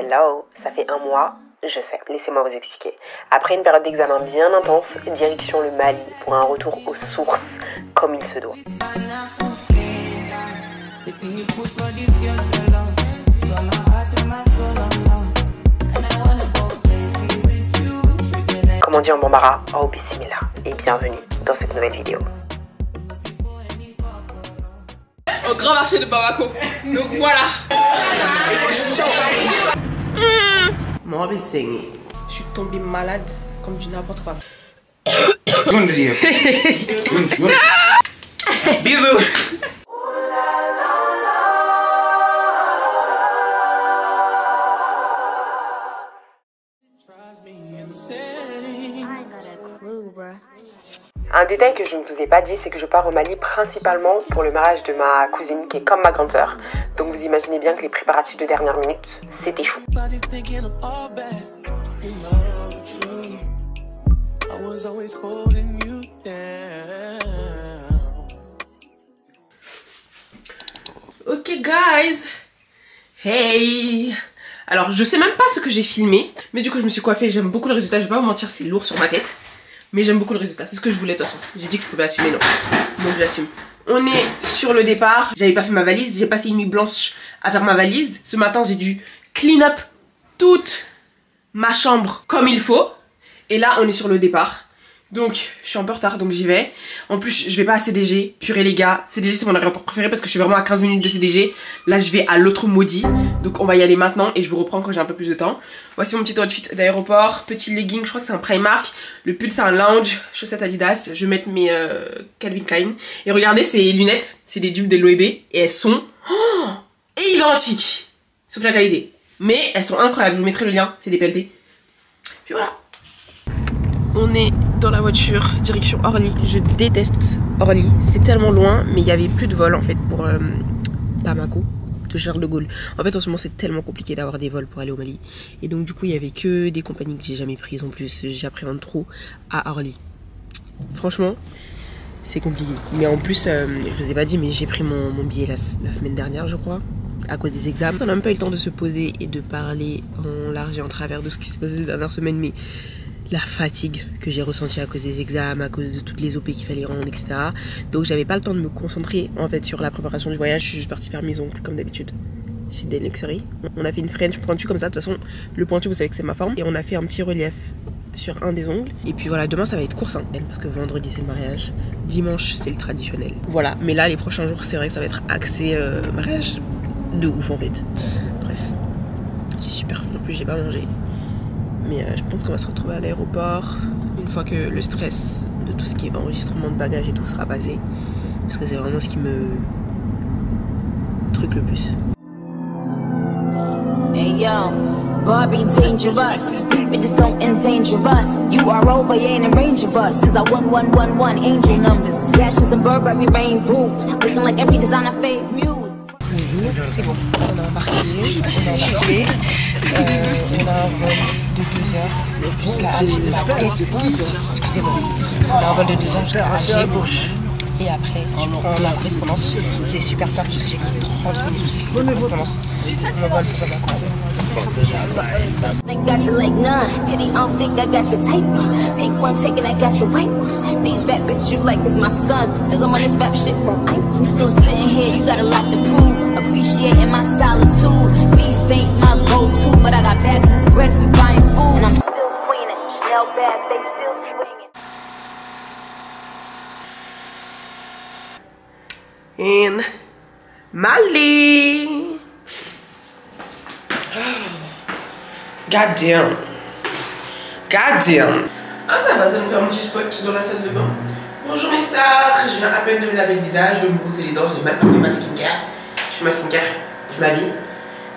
Hello, ça fait un mois, je sais, laissez-moi vous expliquer. Après une période d'examen bien intense, direction le Mali pour un retour aux sources, comme il se doit. Comme on dit en bambara, oh bismillah, et bienvenue dans cette nouvelle vidéo. au grand marché de Bamako. Donc voilà. Moi, c'est Je suis tombée malade comme du n'importe quoi. Bisous Un détail que je ne vous ai pas dit, c'est que je pars au Mali principalement pour le mariage de ma cousine qui est comme ma grande sœur. Donc vous imaginez bien que les préparatifs de dernière minute, c'était chaud. Ok guys Hey Alors je sais même pas ce que j'ai filmé Mais du coup je me suis coiffée, j'aime beaucoup le résultat Je vais pas vous mentir c'est lourd sur ma tête Mais j'aime beaucoup le résultat, c'est ce que je voulais de toute façon. J'ai dit que je pouvais assumer non. Donc j'assume. On est sur le départ, j'avais pas fait ma valise J'ai passé une nuit blanche à faire ma valise. Ce matin j'ai dû clean up toute ma chambre comme il faut. Et là on est sur le départ donc, je suis un peu en retard, donc j'y vais. En plus, je vais pas à CDG. Purée les gars, CDG c'est mon aéroport préféré parce que je suis vraiment à 15 minutes de CDG. Là, je vais à l'autre maudit. Donc, on va y aller maintenant et je vous reprends quand j'ai un peu plus de temps. Voici mon petit outfit d'aéroport. Petit legging, je crois que c'est un Primark. Le pull, c'est un lounge. Chaussettes Adidas. Je vais mettre mes euh, Calvin Klein. Et regardez ces lunettes. C'est des dupes des Loewe. Et elles sont oh, identiques. Sauf la qualité. Mais elles sont incroyables. Je vous mettrai le lien. C'est des pelletés. Puis voilà. On est dans la voiture, direction Orly. Je déteste Orly. C'est tellement loin, mais il n'y avait plus de vol en fait pour euh, Bamako, de Charles de Gaulle. En fait, en ce moment, c'est tellement compliqué d'avoir des vols pour aller au Mali. Et donc, du coup, il y avait que des compagnies que j'ai jamais prises en plus. J'appréhende trop à Orly. Franchement, c'est compliqué. Mais en plus, euh, je vous ai pas dit, mais j'ai pris mon, billet la, la, semaine dernière, je crois, à cause des examens. On n'a même pas eu le temps de se poser et de parler en large et en travers de ce qui s'est passé ces dernières semaines, mais la fatigue que j'ai ressentie à cause des examens, à cause de toutes les OP qu'il fallait rendre, etc. Donc j'avais pas le temps de me concentrer en fait sur la préparation du voyage. Je suis partie faire mes ongles comme d'habitude chez Day Luxury. On a fait une French pointue comme ça. De toute façon, le pointu, vous savez que c'est ma forme. Et on a fait un petit relief sur un des ongles. Et puis voilà, demain ça va être course, hein, parce que vendredi c'est le mariage, dimanche c'est le traditionnel. Voilà, mais là les prochains jours, c'est vrai que ça va être axé euh, mariage de ouf en fait. Bref, j'ai super en plus, j'ai pas mangé. Mais euh, je pense qu'on va se retrouver à l'aéroport une fois que le stress de tout ce qui est enregistrement de bagages et tout sera passé. Parce que c'est vraiment ce qui me truc le plus. Hey yo, Barbie dangerous. Bitches don't endanger us. You are over, you ain't a range of us. Cause I one one one one angel numbers. Fashions and Burberry rainbow. Looking like every designer fake muse. Bonjour, c'est bon. On a embarqué, on a embarqué. Euh, on a de 2 heures jusqu'à Alger. La tête, excusez-moi. On a un vol de 2 heures jusqu'à Alger. Et après, je prends la correspondance. J'ai super peur parce que j'ai que 30 minutes de correspondance. Appreciating my solitude. Beef ain't my go-to, but I got bags and spread for buying food. And I'm still queening. Chanel bag, they still swinging. In Mali. God damn. God damn. Ah, ça va, ça me fait un petit spot dans la salle de bain. Bonjour mes stars, je viens à peine de me laver le visage, de me brosser les dents, j'ai pas mis ma skincare. Je ma skincare, je m'habille.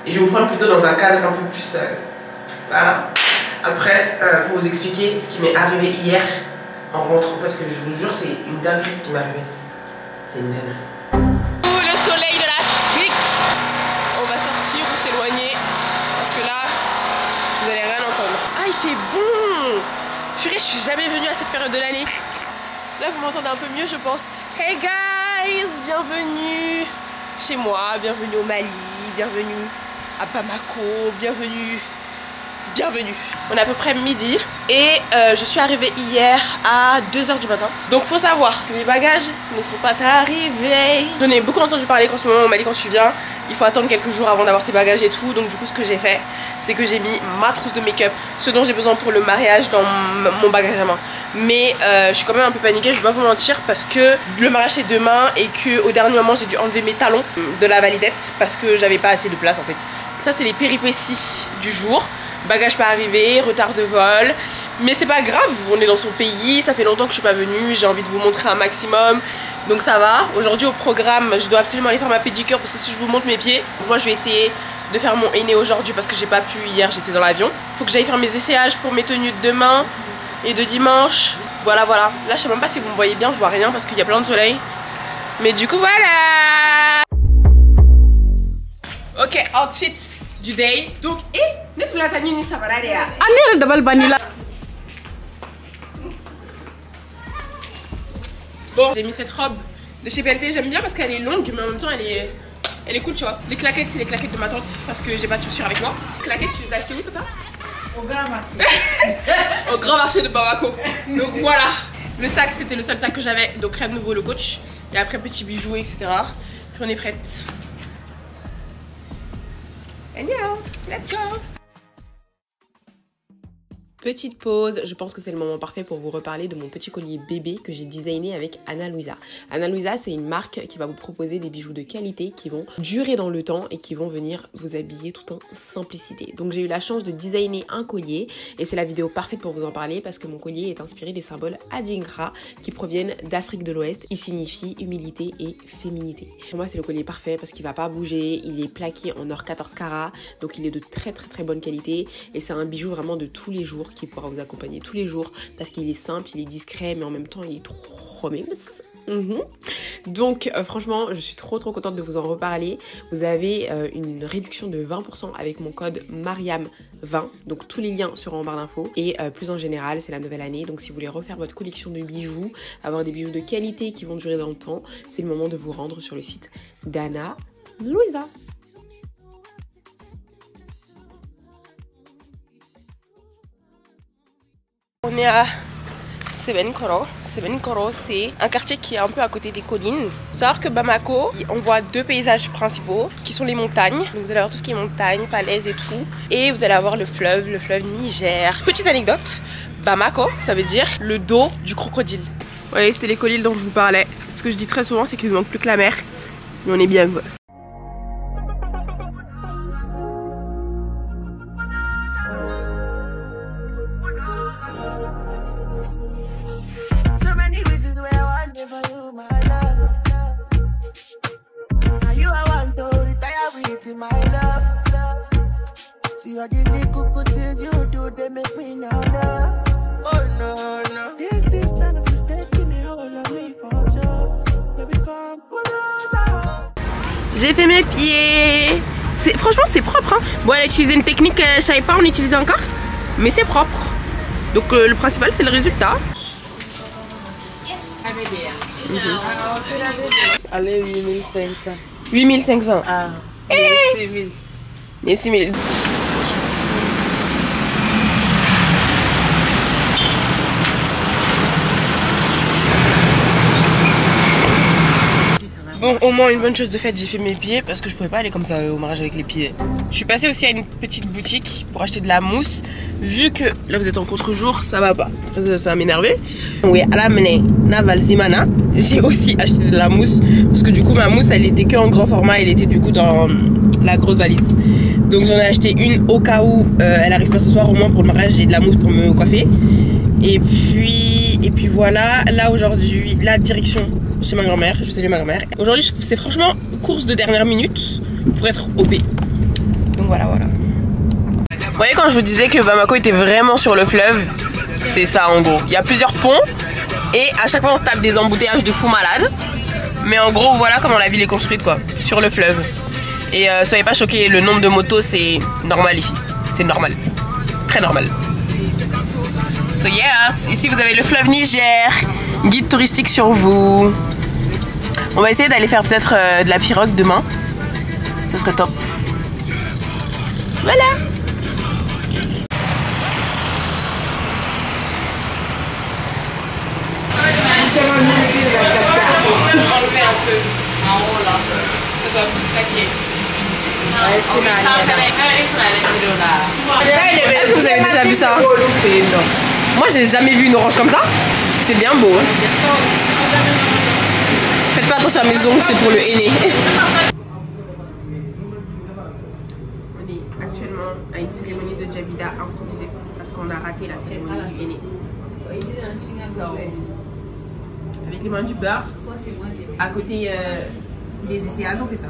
Et je vais vous prendre plutôt dans un cadre un peu plus... Euh, voilà. Après, euh, pour vous expliquer ce qui m'est arrivé hier en rentrant, parce que je vous jure, c'est une dinguerie ce qui m'est arrivé. C'est une dinguerie. le soleil de l'Afrique On va sortir ou s'éloigner, parce que là, vous allez rien entendre. Ah, il fait bon Purée, je suis jamais venue à cette période de l'année. Là, vous m'entendez un peu mieux, je pense. Hey guys, bienvenue chez moi, bienvenue au Mali, bienvenue à Bamako, bienvenue bienvenue. On est à peu près midi et euh, je suis arrivée hier à 2h du matin. Donc faut savoir que mes bagages ne sont pas arrivés. J'en ai beaucoup entendu parler qu'en ce moment on m'a dit quand tu viens, il faut attendre quelques jours avant d'avoir tes bagages et tout. Donc du coup ce que j'ai fait, c'est que j'ai mis ma trousse de make-up, ce dont j'ai besoin pour le mariage dans mon bagage à main. Mais euh, je suis quand même un peu paniquée, je vais pas vous mentir parce que le mariage c'est demain et que au dernier moment j'ai dû enlever mes talons de la valisette parce que j'avais pas assez de place en fait. Ça c'est les péripéties du jour bagage pas arrivé, retard de vol. Mais c'est pas grave, on est dans son pays, ça fait longtemps que je suis pas venue, j'ai envie de vous montrer un maximum. Donc ça va. Aujourd'hui au programme, je dois absolument aller faire ma pédicure parce que si je vous montre mes pieds, moi je vais essayer de faire mon aîné aujourd'hui parce que j'ai pas pu hier, j'étais dans l'avion. Faut que j'aille faire mes essayages pour mes tenues de demain et de dimanche. Voilà, voilà. Là, je sais même pas si vous me voyez bien, je vois rien parce qu'il y a plein de soleil. Mais du coup, voilà Ok, outfit du day. Donc, et net la tani ni sabarare ya. Anir double vanilla. Bon, j'ai mis cette robe de chez PLT, j'aime bien parce qu'elle est longue, mais en même temps elle est, elle est cool, tu vois. Les claquettes, c'est les claquettes de ma tante parce que j'ai pas de chaussures avec moi. Les claquettes, tu les as achetées où, papa? Au grand marché. Au grand marché de Bamako. Donc voilà. Le sac, c'était le seul sac que j'avais, donc rien de nouveau le coach. Et après, petits bijoux, etc. Puis on est prête. And yeah, let's go Petite pause, je pense que c'est le moment parfait pour vous reparler de mon petit collier bébé que j'ai designé avec Anna Luisa. Anna Luisa, c'est une marque qui va vous proposer des bijoux de qualité qui vont durer dans le temps et qui vont venir vous habiller tout en simplicité. Donc j'ai eu la chance de designer un collier et c'est la vidéo parfaite pour vous en parler parce que mon collier est inspiré des symboles Adinkra qui proviennent d'Afrique de l'Ouest. Il signifie humilité et féminité. Pour moi, c'est le collier parfait parce qu'il va pas bouger, il est plaqué en or 14 carats, donc il est de très très très bonne qualité et c'est un bijou vraiment de tous les jours qui pourra vous accompagner tous les jours parce qu'il est simple, il est discret, mais en même temps il est trop mimes. Mhm. Donc euh, franchement je suis trop trop contente de vous en reparler. Vous avez euh, une réduction de 20% avec mon code Mariam20. Donc tous les liens seront en barre d'infos. Et euh, plus en général c'est la nouvelle année. Donc si vous voulez refaire votre collection de bijoux, avoir des bijoux de qualité qui vont durer dans le temps, c'est le moment de vous rendre sur le site d'Anna Louisa. On est à Sebenkoro. Sebenkoro, c'est un quartier qui est un peu à côté des collines. Savoir que Bamako, on voit deux paysages principaux qui sont les montagnes. Donc vous allez avoir tout ce qui est montagne, falaise et tout. Et vous allez avoir le fleuve, le fleuve Niger. Petite anecdote, Bamako, ça veut dire le dos du crocodile. Oui, c'était les collines dont je vous parlais. Ce que je dis très souvent, c'est qu'il ne manque plus que la mer. Mais on est bien quoi. Je savais pas en utiliser encore, mais c'est propre. Donc euh, le principal c'est le résultat. Allez, 8500. 8500. Ah. Eh. 6000. Et 6000. Au moins une bonne chose de fait, j'ai fait mes pieds parce que je pouvais pas aller comme ça au mariage avec les pieds. Je suis passée aussi à une petite boutique pour acheter de la mousse. Vu que là vous êtes en contre-jour, ça va pas. Ça, ça m'énerver. Oui, à la Naval Zimana, j'ai aussi acheté de la mousse parce que du coup ma mousse elle était que en grand format, elle était du coup dans la grosse valise. Donc j'en ai acheté une au cas où euh, elle arrive pas ce soir, au moins pour le mariage j'ai de la mousse pour me coiffer. Et puis, et puis voilà, là aujourd'hui, la direction chez ma grand-mère, je salue ma grand-mère. Aujourd'hui, c'est franchement course de dernière minute pour être OP. Donc voilà, voilà. Vous voyez, quand je vous disais que Bamako était vraiment sur le fleuve, c'est ça en gros. Il y a plusieurs ponts et à chaque fois on se tape des embouteillages de fou malade. Mais en gros, voilà comment la ville est construite quoi, sur le fleuve. Et euh, soyez pas choqués, le nombre de motos c'est normal ici. C'est normal. Très normal. So yes, ici vous avez le fleuve Niger, Guide touristique sur vous. On va essayer d'aller faire peut-être euh, de la pirogue demain. Ce serait top. Voilà. Enlever un peu là. Ça doit plus taquer. Est-ce que vous avez déjà vu ça? Moi j'ai jamais vu une orange comme ça. C'est bien beau. hein. Faites pas attention à mes ongles, c'est pour le aîné. On est actuellement à une cérémonie de Jabida improvisée parce qu'on a raté la cérémonie du aîné. Avec les mains du beurre, à côté euh, des essayages, on fait ça.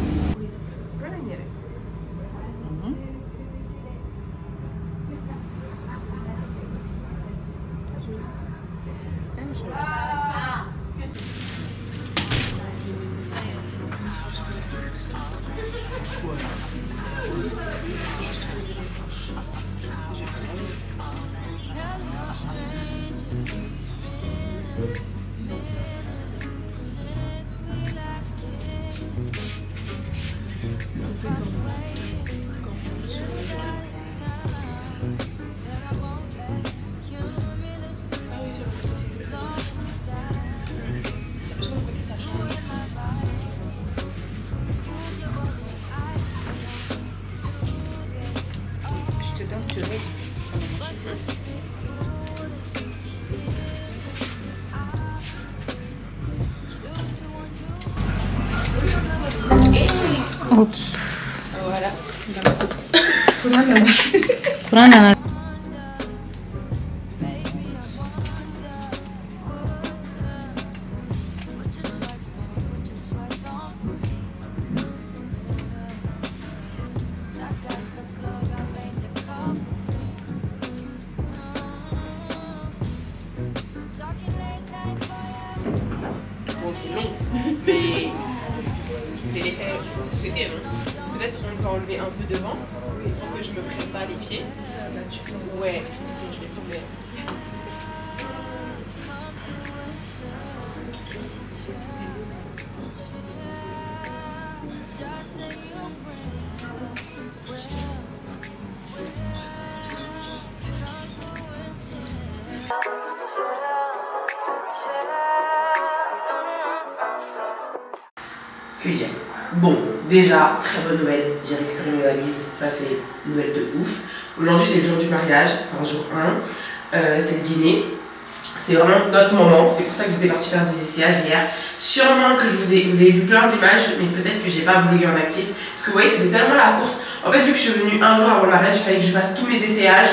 Bon, c'est long, mais c'est l'effet souhaité. Hein. Peut-être on peut enlever un peu devant pour que je me crème pas les pieds. Ouais, je vais tomber. Déjà, très bonne nouvelle, j'ai récupéré mes valises, ça c'est nouvelle de ouf. Aujourd'hui c'est le jour du mariage, enfin jour 1, euh, c'est le dîner. C'est vraiment notre moment, c'est pour ça que j'étais partie faire des essayages hier. Sûrement que vous avez vu plein d'images, mais peut-être que j'ai pas voulu en actif. Parce que vous voyez, c'était tellement la course. En fait, vu que je suis venue un jour avant le mariage, il fallait que je fasse tous mes essayages,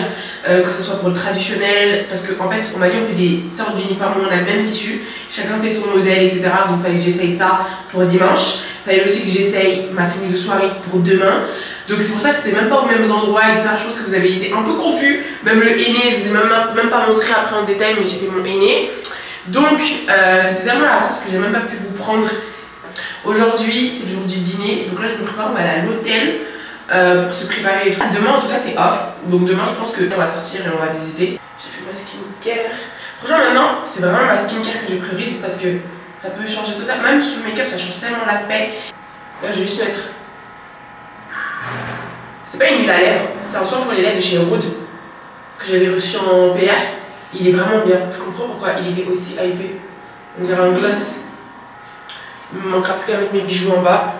euh, que ce soit pour le traditionnel, parce qu'en en fait, on m'a dit on fait des sortes d'uniformes où on a le même tissu, chacun fait son modèle, etc. Donc fallait que j'essaye ça pour dimanche. Fallait aussi que j'essaye ma tenue de soirée pour demain. Donc c'est pour ça que c'était même pas aux mêmes endroits, etc. Je pense que vous avez été un peu confus. Même le aîné, je vous ai même, pas montré après en détail, mais j'ai fait mon aîné. Donc euh, c'était tellement la course que j'ai même pas pu vous prendre. Aujourd'hui, c'est le jour du dîner. Donc là, je me prépare, à l'hôtel euh, pour se préparer et tout. Demain, en tout cas, c'est off. Donc demain, je pense que on va sortir et on va visiter. J'ai fait ma skincare. Franchement, maintenant, c'est vraiment ma skincare que je priorise parce que ça peut changer totalement. Même sur le make-up, ça change tellement l'aspect. Là, je vais juste mettre. C'est pas une huile à lèvres, c'est un soin pour les lèvres de chez Rode que j'avais reçu en PR. Il est vraiment bien. Je comprends pourquoi il était aussi hypé. On dirait un gloss. Il me manquera plus qu'à mettre mes bijoux en bas.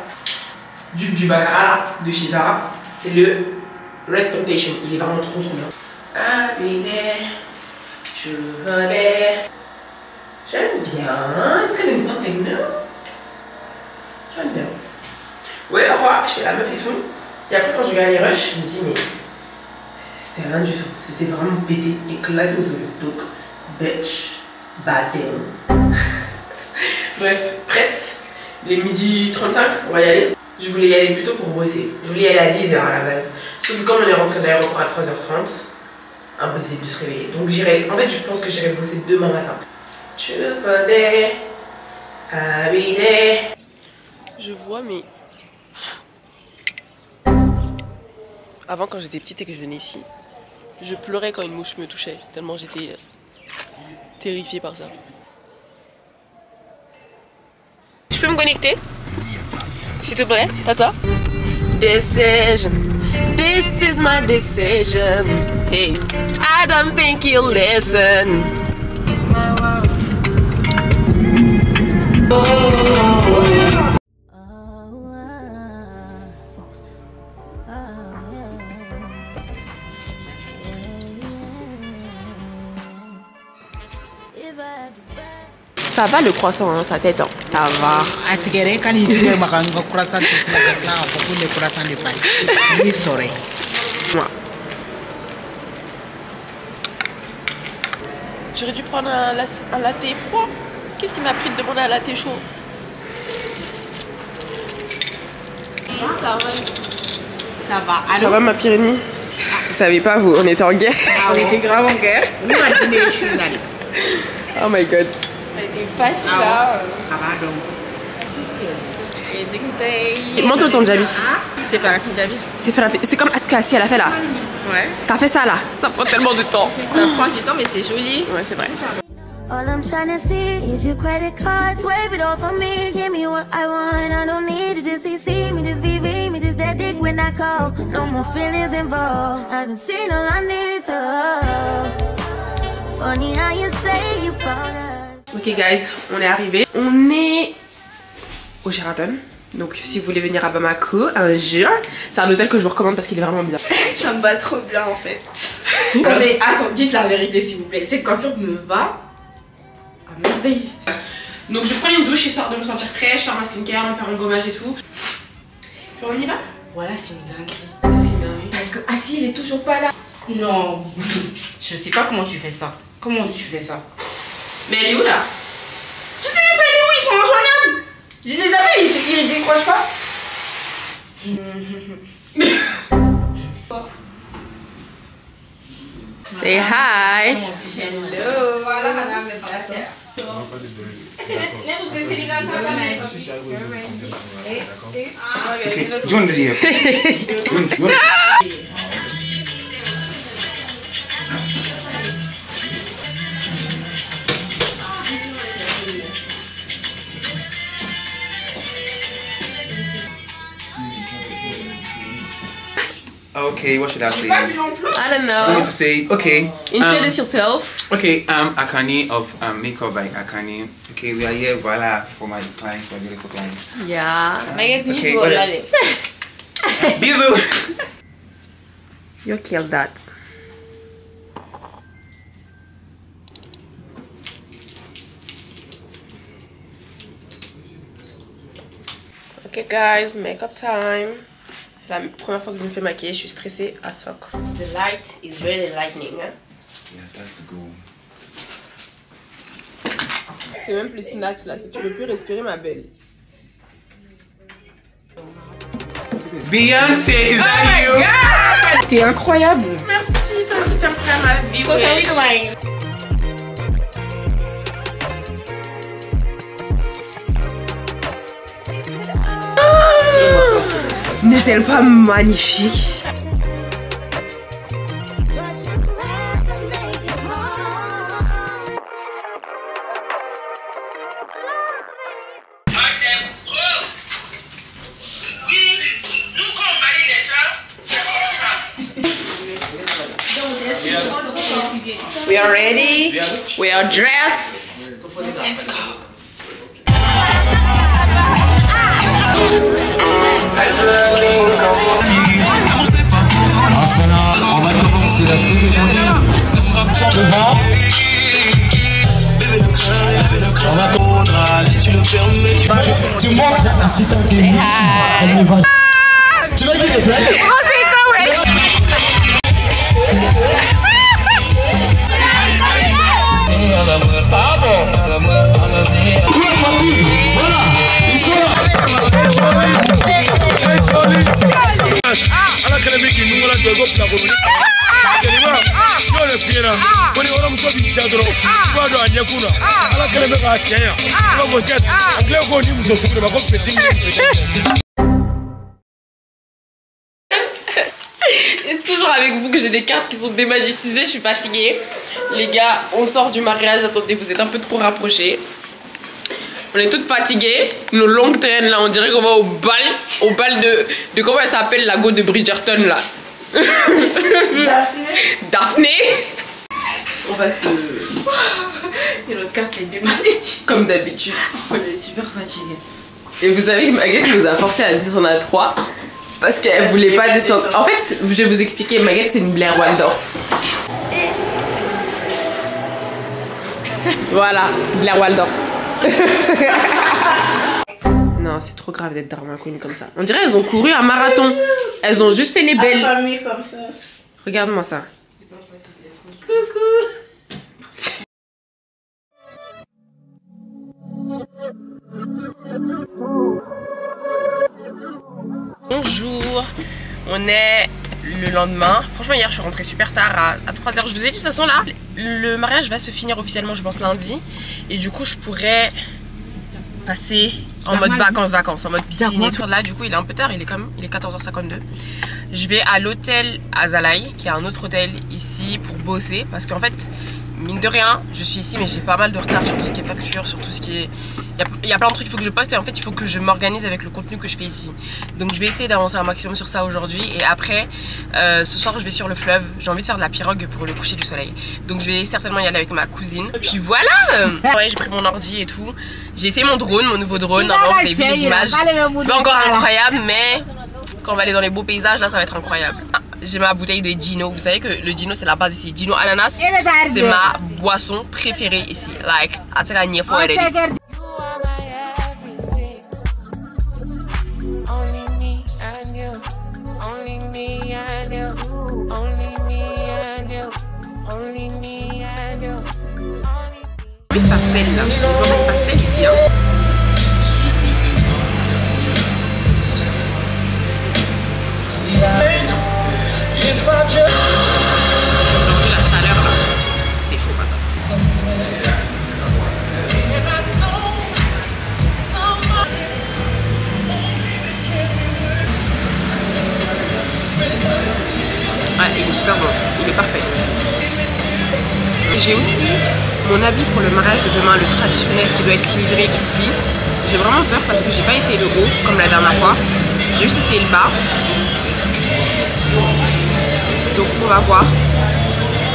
Dupe du Baccarat de chez Zara. C'est le Red Temptation. Il est vraiment trop trop bien. J'aime bien. It's kind of something new. J'aime bien. Ouais, au revoir. Je fais la meuf et tout. Et après, quand je regarde les rushs, je me dis, mais c'était rien du tout. C'était vraiment pété, éclaté au sol. Donc, bitch, bad damn. Bref, prête. Il est midi 35, on va y aller. Je voulais y aller plus tôt pour bosser. Je voulais y aller à 10h à la base. Sauf que comme on est rentré de l'aéroport à 3h30, impossible de se réveiller. Donc j'irai. En fait, je pense que j'irai bosser demain matin. Je venais habiter. Je vois, mais. Avant, quand j'étais petite et que je venais ici, Je pleurais quand une mouche me touchait, tellement j'étais euh, terrifiée par ça. Je peux me connecter? S'il te plaît, Tata Decision. This is my decision. Hey, I don't think you'll listen. Ko ne kurasan de fa ye ni sɔrɔ ye Moi. J'aurais dû prendre un, latte froid. Qu'est-ce qui m'a pris de demander un latte chaud? Ça va. Ça va ma pire ennemie? Vous savez pas vous, on était en guerre. on était grave en guerre. Oh my god. Elle était fâchée là. a b'a dɔn Et dégoûtée. Montre ton jabi. C'est pas un Punjabi. C'est c'est comme ce qu'Assi elle a fait là. Ouais. T'as fait ça là. Ça prend tellement de temps. Ça prend du temps, mais c'est joli. Ouais, c'est vrai. All I'm trying to see is your credit card. Swipe it off on me. Give me what I want. I don't need you. Just CC me, just VV me, just that dick when I call. No more feelings involved. I can see all I need to. Funny how you say you bought us. Ok guys, on est arrivé. On est au Sheraton. Donc si vous voulez venir à Bamako un jour, c'est un hôtel que je vous recommande parce qu'il est vraiment bien. Ça me va trop bien en fait. Attendez, attends, dites la vérité s'il vous plaît. Cette coiffure me va à merveille. Donc je prends une douche histoire de me sentir fraîche, faire ma skincare, me faire un gommage et tout. Et on y va? Voilà, c'est une dinguerie. Parce. Parce que Assis, il est toujours pas là. Non. Je sais pas comment tu fais ça. Comment tu fais ça? Mais elle est où là? Je sais même pas elle est où, ils sont injoignables. Je les appelle, ils, ils décrochent pas. Say hi. Hello. Voilà, madame, Okay, what should I say? I don't know. I want to say, okay. Introduce um, yourself. Okay, I'm Akani of um, Makeup by Akani. Okay, we are here, voila, for my clients, my beautiful clients. Yeah. Okay, what else? Bisous! You killed that. Ok guys, make-up time. C'est la première fois que je me fais maquiller, je suis stressée as fuck. The light is really lightning. Hein? Yeah, that's the goal. C'est même plus snatch là, si tu peux plus respirer ma belle. Beyoncé, is that you? T'es incroyable. Merci, toi aussi t'as pris à ma vie. So can N'est-elle pas magnifique? But you grab and make it more. We are ready. We are dressed. On va commencer la cérémonie. On va. Si tu le permets, tu un site. Elle va. Tu vas. Voilà. Ils sont là. Ala kɛlɛ bɛ k'i nunkala jɔ i ko pilakoro jeliba n'o de f'i ɲɛna ko ni waramuso b'i ja dɔrɔn i b'a dɔn a ɲɛkun na ala kɛlɛ bɛ k'a tiɲɛ yan i b'a fɔ cɛ a tila k'o di muso sugu de ma ko petit C'est toujours toujours avec vous que j'ai des cartes qui sont démagnétisées, je suis fatiguée. Les gars, on sort du mariage, attendez, vous êtes un peu trop rapprochés. On est toutes fatiguées, nos longues traînes là, on dirait qu'on va au bal, au bal de, de comment elle s'appelle la go de Bridgerton là? Daphné. On va se... Et l'autre carte est démagnétisée. Comme d'habitude. On est super fatigué. Et vous savez que Maguette nous a forcé à descendre à 3 parce qu'elle voulait pas descendre. En fait, je vais vous expliquer, Maguette c'est une Blair Waldorf. Voilà, Blair Waldorf. non, c'est trop grave d'être Drama Queen comme ça. On dirait elles ont couru un marathon. Elles ont juste fait les belles. Affamée comme ça. Regarde-moi ça. Bonjour, on est le lendemain. Franchement, hier je suis rentrée super tard à, 3h. Je vous ai dit de toute façon là, le mariage va se finir officiellement, je pense lundi. Et du coup, je pourrais passer en mode vacances, vacances, en mode piscine et tout. Là, du coup, il est un peu tard, il est quand même, il est 14h52. Je vais à l'hôtel Azalai, qui est un autre hôtel ici pour bosser. Parce qu'en fait, mine de rien, je suis ici, mais j'ai pas mal de retard sur tout ce qui est facture, sur tout ce qui est. Il y, a, il y a plein de trucs qu'il faut que je poste et en fait, il faut que je m'organise avec le contenu que je fais ici. Donc, je vais essayer d'avancer un maximum sur ça aujourd'hui. Et après, euh, ce soir, je vais sur le fleuve. J'ai envie de faire de la pirogue pour le coucher du soleil. Donc, je vais certainement y aller avec ma cousine. Puis voilà Ouais, j'ai pris mon ordi et tout. J'ai essayé mon drone, mon nouveau drone. Normalement, vous avez vu les images. C'est pas encore incroyable, mais quand on va aller dans les beaux paysages, là, ça va être incroyable. Ah, J'ai ma bouteille de Gino. Vous savez que le Gino, c'est la base ici. Gino ananas, c'est ma boisson préférée ici. Like, I think I need for it. Me and you. Only me and you. La chaleur là, c'est chaud. Ah, il est super bon, il est parfait. J'ai aussi mon habit pour le mariage de demain, le traditionnel qui doit être livré ici. J'ai vraiment peur parce que j'ai pas essayé le haut comme la dernière fois. J'ai juste essayé le bas. Donc on va voir.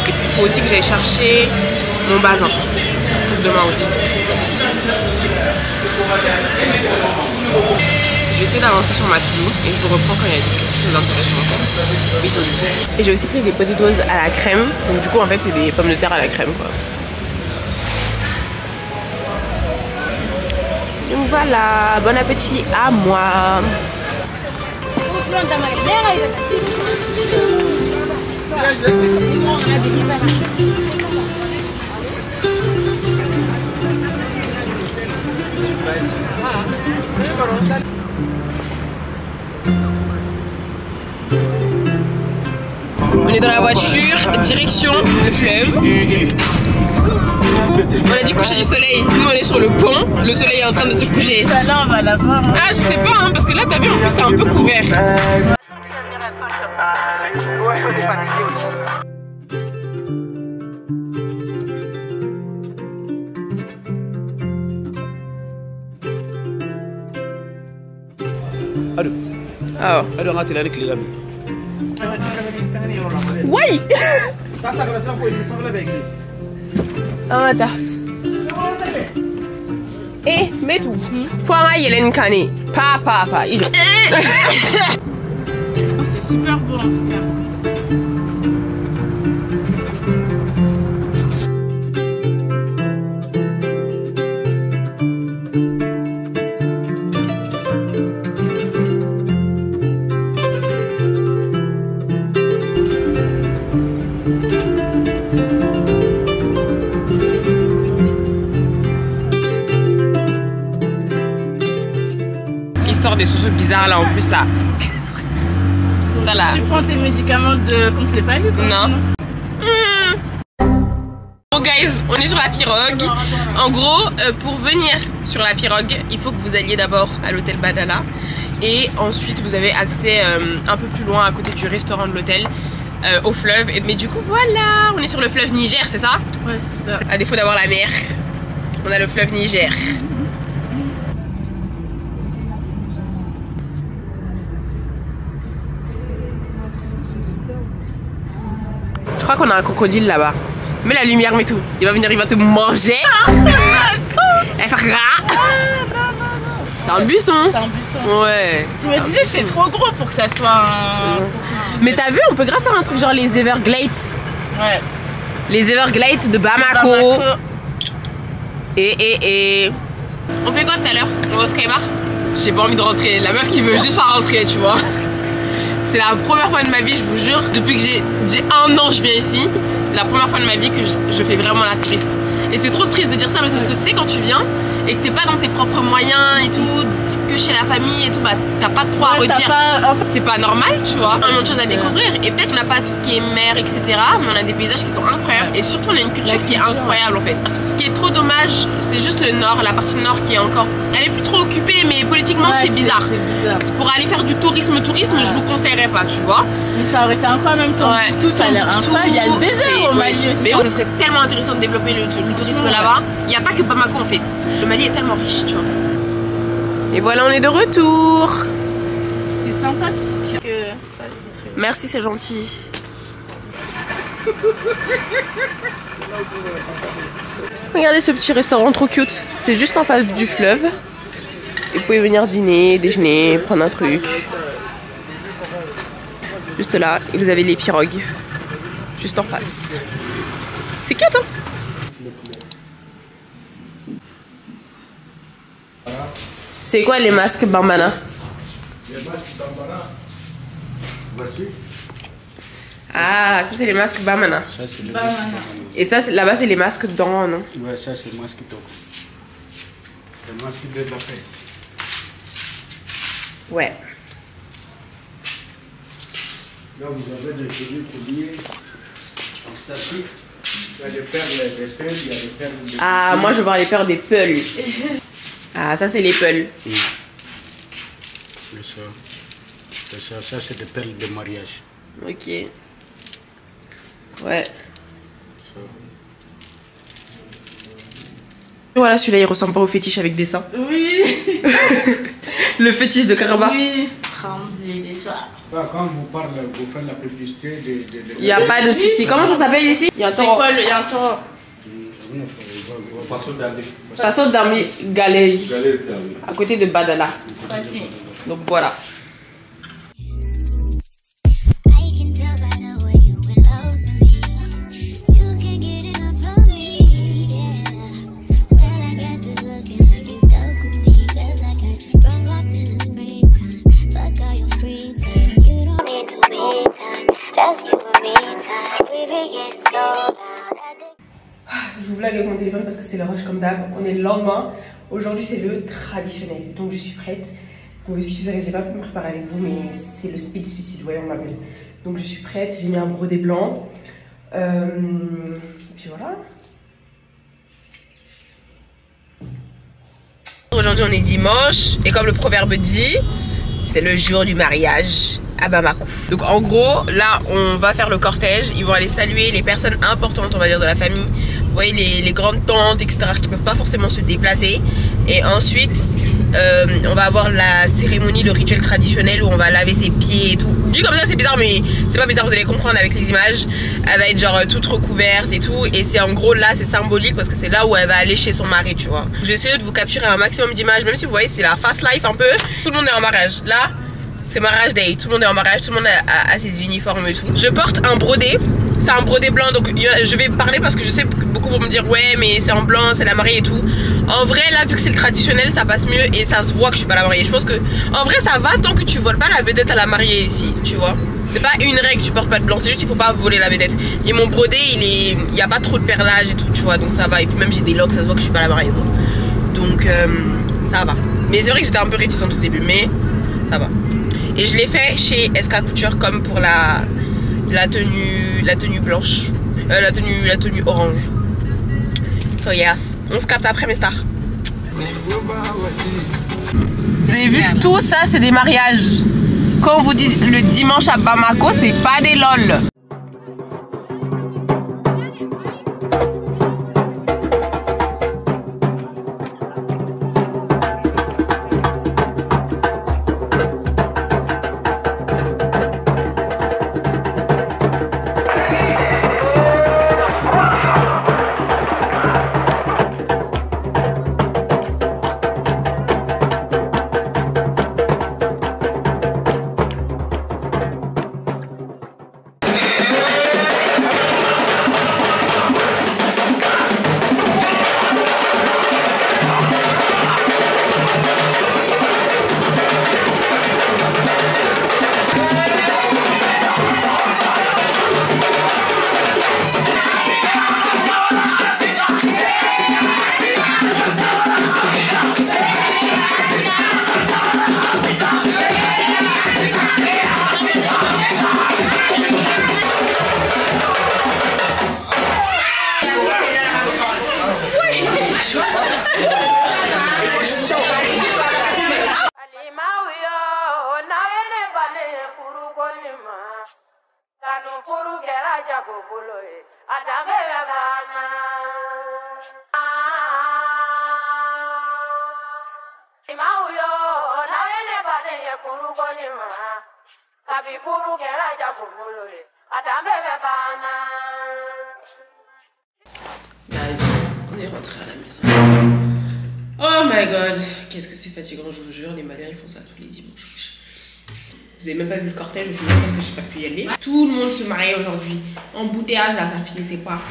Il faut aussi que j'aille chercher mon bazin pour demain aussi. Je vais essayer d'avancer sur ma to et je vous reprends quand il y a quelque chose d'intéressant. Et j'ai aussi pris des potatoes à la crème. Donc du coup en fait c'est des pommes de terre à la crème quoi. Donc voilà, bon appétit à moi. On est dans la voiture, direction le fleuve. On a du coucher du soleil. Nous on est sur le pont. Le soleil est en train de se coucher. Voir. Ah, je sais pas, hein, parce que là, t'as vu, en plus, c'est un peu couvert. Nga tele ani kile ka. Pa, pa, pa. Il C'est super beau en tout cas. Là en plus là. Ça là. Tu prends tes médicaments de contre les palus quoi Non. Hmm. Bon guys, on est sur la pirogue. En gros, euh, pour venir sur la pirogue, il faut que vous alliez d'abord à l'hôtel Badala. Et ensuite, vous avez accès euh, un peu plus loin à côté du restaurant de l'hôtel euh, au fleuve. Et- Mais du coup, voilà, on est sur le fleuve Niger, c'est ça? Ouais, c'est ça. À défaut d'avoir la mer, on a le fleuve Niger. Crois qu'on a un crocodile là-bas. Mets la lumière, mais tout. Il va venir, il va te manger. Elle va faire gras. C'est un buisson. C'est un buisson. Ouais. Je me disais, c'est trop gros pour que ça soit un. Mais t'as vu, on peut grave faire un truc genre les Everglades. Ouais. Les Everglades de Bamako. Bamako. Et, et, et. On fait quoi tout à l'heure? On va au Skybar? J'ai pas envie de rentrer. La meuf qui veut juste pas rentrer, tu vois. C'est la première fois de ma vie, je vous jure. Depuis que j'ai un an, je viens ici. C'est la première fois de ma vie que je, fais vraiment la touriste. Et c'est trop triste de dire ça, mais parce que tu sais, quand tu viens et que t'es pas dans tes propres moyens et tout, que chez la famille et tout, bah t'as pas trop à Ouais, redire. pas- C'est pas normal, tu vois. On a de choses à découvrir. Et peut-être qu'on n'a pas tout ce qui est mer, etc. Mais on a des paysages qui sont incroyables. Et surtout, on a une culture qui est incroyable en fait. Ce qui est trop dommage, c'est juste le nord, la partie nord qui est encore. Elle est plus trop occupée, mais politiquement, ouais, c'est bizarre. C'est bizarre. Pour aller faire du tourisme, tourisme, je vous conseillerais pas, tu vois. Mais ça aurait été incroyable en même temps. Ouais, tout ça a l'air incroyable. Il y a le désert au Mali ouais, aussi. Mais ouais, ça serait tellement intéressant de développer le, le tourisme Ouais. là-bas. Il n'y a pas que Bamako en fait. Le Mali est tellement riche, tu vois. Et voilà, on est de retour. C'était sympathique. Que... Merci, c'est gentil. Regardez ce petit restaurant trop cute. C'est juste en face du fleuve. Et vous pouvez venir dîner, déjeuner, prendre un truc. Juste là, et vous avez les pirogues. Juste en face. C'est cute, hein? C'est quoi les masques Bambana Voici. Ah, ça c'est les masques Bamana. Ça, c'est le Bah, masque. maintenant. Et ça, c'est- là-bas, c'est les masques dans, non Ouais, ça, c'est le masque Togo. Le masque de la paix. Ouais. Là, vous avez des jolis colliers en statique. Il y a des perles, des perles, il y a des perles. de- Ah, moi, je voir les peurs des peuls. Ah, ça, c'est les peuls. Mais ça, c'est ça, ça c'est des perles de mariage. Ok. Ouais. Ça. Voilà, celui-là, il ressemble pas au fétiche avec des seins. Oui. Le fétiche de Karaba. Oui. Bah, quand vous parlez, vous faites la publicité de. Il n'y a pas de souci. Comment ça s'appelle ici? Il y a un C'est taureau. quoi le. Il y a un taureau? D'armer galerie. Galer, À côté de Badala. Donc voilà. I can tell by the way you me. Time. And me. We be getting so loud. Je vous blague avec mon téléphone parce que c'est le rush comme d'hab. On est le lendemain. Aujourd'hui, c'est le traditionnel. Donc, je suis prête. Vous m'excuserez, j'ai pas pu me préparer avec vous, mais c'est le speed speed speed. Voyons, on m'appelle. Donc, je suis prête. J'ai mis un brodé blanc. Euh, puis voilà. Aujourd'hui, on est dimanche. Et comme le proverbe dit, c'est le jour du mariage à Bamako. Donc en gros, là, on va faire le cortège. Ils vont aller saluer les personnes importantes, on va dire, de la famille. Vous voyez, les, grandes tantes, etc., qui peuvent pas forcément se déplacer. Et ensuite, euh, on va avoir la cérémonie, le rituel traditionnel où on va laver ses pieds et tout. Dit comme ça, c'est bizarre, mais c'est pas bizarre, vous allez comprendre avec les images. Elle va être genre toute recouverte et tout. Et c'est en gros là, c'est symbolique parce que c'est là où elle va aller chez son mari, tu vois. J'ai essayé de vous capturer un maximum d'images, même si vous voyez, c'est la fast life un peu. Tout le monde est en mariage. Là, c'est mariage day, tout le monde est en mariage, tout le monde a- a ses uniformes et tout. Je porte un brodé, c'est un brodé blanc, donc je vais parler parce que je sais que beaucoup vont me dire ouais mais c'est en blanc, c'est la mariée et tout. En vrai là vu que c'est le traditionnel ça passe mieux et ça se voit que je suis pas la mariée. Je pense que en vrai ça va tant que tu voles pas la vedette à la mariée ici, tu vois. C'est pas une règle, tu portes pas de blanc, c'est juste il faut pas voler la vedette. Et mon brodé il est, il y a pas trop de perlage et tout, tu vois, donc ça va. Et puis même j'ai des locks, ça se voit que je suis pas la mariée. Donc euh, ça va. Mais c'est vrai que j'étais un peu réticente au début, mais ça va. Et je l'ai fait chez SK Couture comme pour la, la tenue la tenue blanche. Euh, la tenue la tenue orange. So yes. On se capte après mes stars. Vous avez vu tout ça c'est des mariages. Quand on vous dit le dimanche à Bamako, c'est pas des lol. Le cortège au final parce que j'ai pas pu y aller. Tout le monde se mariait aujourd'hui. Embouteillage là, ça finissait pas.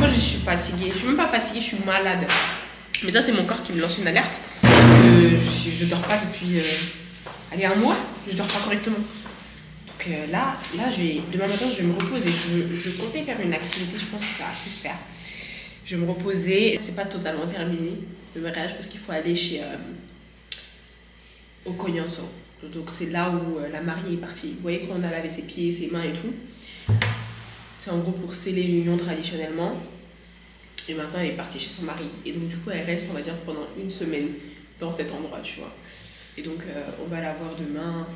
Quand je suis fatiguée, je suis même pas fatiguée, je suis malade. Mais ça, c'est mon corps qui me lance une alerte. Parce que je, suis, dors pas depuis. euh, allez, un mois, je dors pas correctement. Donc euh, là, là je vais, demain matin, je vais me reposer. Je, je comptais faire une activité, je pense que ça va plus faire. Je vais me reposer. C'est pas totalement terminé le mariage parce qu'il faut aller chez euh, au Cognansant. Donc c'est là où euh, la mariée est partie. Vous voyez quand on a lavé ses pieds, ses mains et tout. C'est en gros pour sceller l'union traditionnellement. Et maintenant elle est partie chez son mari. Et donc du coup elle reste, on va dire, pendant une semaine dans cet endroit, tu vois. Et donc euh, on va la voir demain.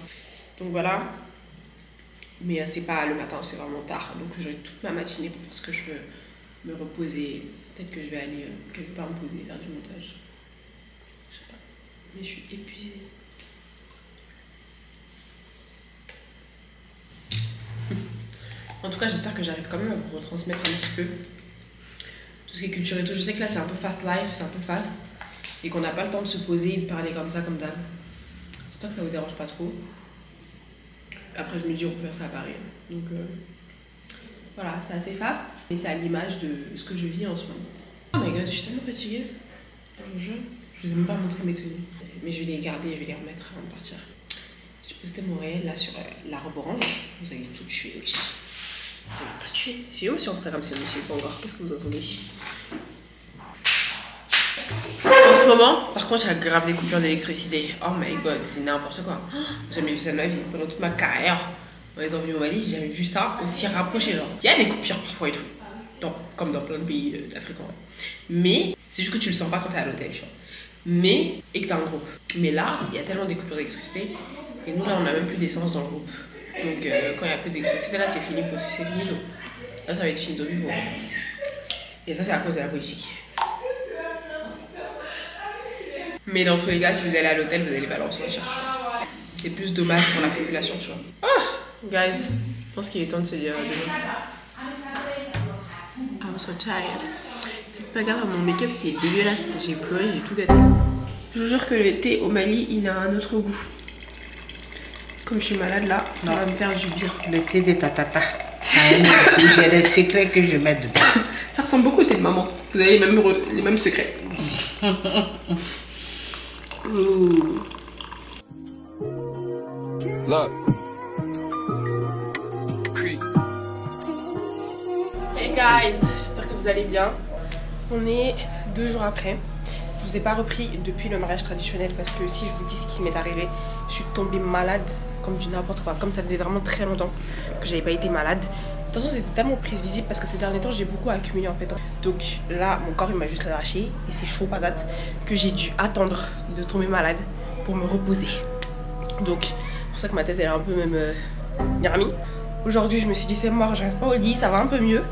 Donc voilà. Mais euh, c'est pas le matin, c'est vraiment tard. Donc j'aurai toute ma matinée pour faire ce que je veux me reposer. Peut-être que je vais aller euh, quelque part me poser, faire du montage. Je sais pas. Mais je suis épuisée. En tout cas, j'espère que j'arrive quand même à vous retransmettre un petit peu tout ce qui est culture et tout. Je sais que là, c'est un peu fast life, c'est un peu fast. Et qu'on n'a pas le temps de se poser et de parler comme ça, comme d'hab. J'espère que ça vous dérange pas trop. Après, je me dis, on peut faire ça à Paris. Donc, euh, voilà, c'est assez fast. Mais c'est à l'image de ce que je vis en ce moment. Oh my god, je suis tellement fatiguée. Je vous jure. Je vous ai même pas montré mes tenues. Mais je vais les garder, je vais les remettre avant de partir. J'ai posté mon réel là sur euh, l'arbre orange. Vous allez tout tuer, wesh. Vous allez tout tuer. Suivez-moi sur Instagram si vous ne suivez pas encore. Qu'est-ce que vous attendez En ce moment, par contre, j'ai grave des coupures d'électricité. Oh my god, c'est n'importe quoi. J'ai jamais vu ça de ma vie. Pendant toute ma carrière, en étant venue au Mali, j'ai jamais vu ça aussi rapproché. Il y a des coupures parfois et tout. Dans- comme dans plein de pays euh, d'Afrique. Mais c'est juste que tu le sens pas quand t'es à l'hôtel, tu vois. Mais, et que t'as un groupe. Mais là, il y a tellement des coupures d'électricité. Et nous, là, on a même plus d'essence dans le groupe. Donc, euh, quand il y a plus d'électricité, là, c'est fini. C'est fini, genre. Là, ça va être fini de vivre. Et ça, c'est à cause de la politique. Mais dans tous les cas, si vous allez à l'hôtel, vous allez pas leur chercher. C'est plus dommage pour la population, tu vois. Ah, guys, je pense qu'il est temps de se dire euh, demain. I'm so tired. Faites pas gaffe à mon make-up qui est dégueulasse. J'ai pleuré, j'ai tout gâté. Je vous jure que le thé au Mali, il a un autre goût. Comme je suis malade là, ça Non. va me faire du bien. Le thé de ta tata. Ça a un autre goût. J'ai des secrets que je mets dedans. Ça ressemble beaucoup au thé de maman. Vous avez les mêmes, re- les mêmes secrets. Ouh. Look. Hey guys, j'espère que vous allez bien. On est deux jours après. Je vous ai pas repris depuis le mariage traditionnel parce que si je vous dis ce qui m'est arrivé, je suis tombée malade comme du n'importe quoi. Comme ça faisait vraiment très longtemps que j'avais pas été malade. De toute façon, c'était tellement prévisible parce que ces derniers temps, j'ai beaucoup accumulé en fait. Donc là, mon corps il m'a juste lâché et c'est chaud patate que j'ai dû attendre de tomber malade pour me reposer. Donc, c'est pour ça que ma tête elle est un peu même euh. Aujourd'hui, je me suis dit c'est mort, je reste pas au lit, ça va un peu mieux.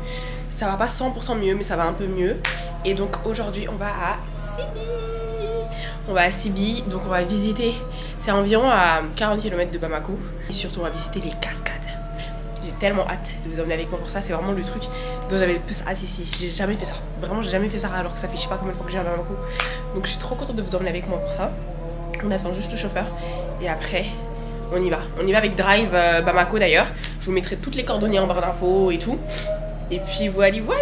Ça va pas 100% mieux, mais ça va un peu mieux. Et donc aujourd'hui, on va à Sibi. On va à Sibi, donc on va visiter. C'est environ à 40 km de Bamako. Et surtout, on va visiter les cascades. J'ai tellement hâte de vous emmener avec moi pour ça. C'est vraiment le truc dont j'avais le plus hâte ici. J'ai jamais fait ça. Vraiment, j'ai jamais fait ça alors que ça fait je sais pas combien de fois que j'ai à Bamako. Donc je suis trop contente de vous emmener avec moi pour ça. On attend juste le chauffeur. Et après, on y va. On y va avec Drive euh, Bamako d'ailleurs. Je vous mettrai toutes les coordonnées en barre d'infos et tout. Et puis voilà, voilà.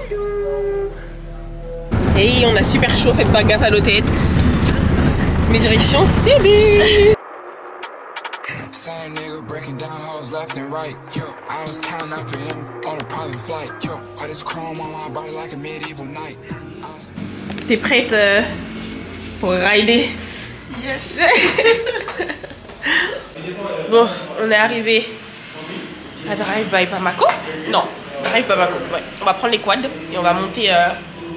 Et on a super chaud, faites pas gaffe à nos têtes. Mes directions, c'est B. Same nigga breaking down hoes left and right. Yo, I was counting up for him on a private flight. Yo, all this chrome on my body like a medieval knight. T'es prête euh, pour rider? Yes. Bon, on est arrivé à Drive by Bamako. Non, Drive Bamako, ouais. On va prendre les quads et on va monter euh,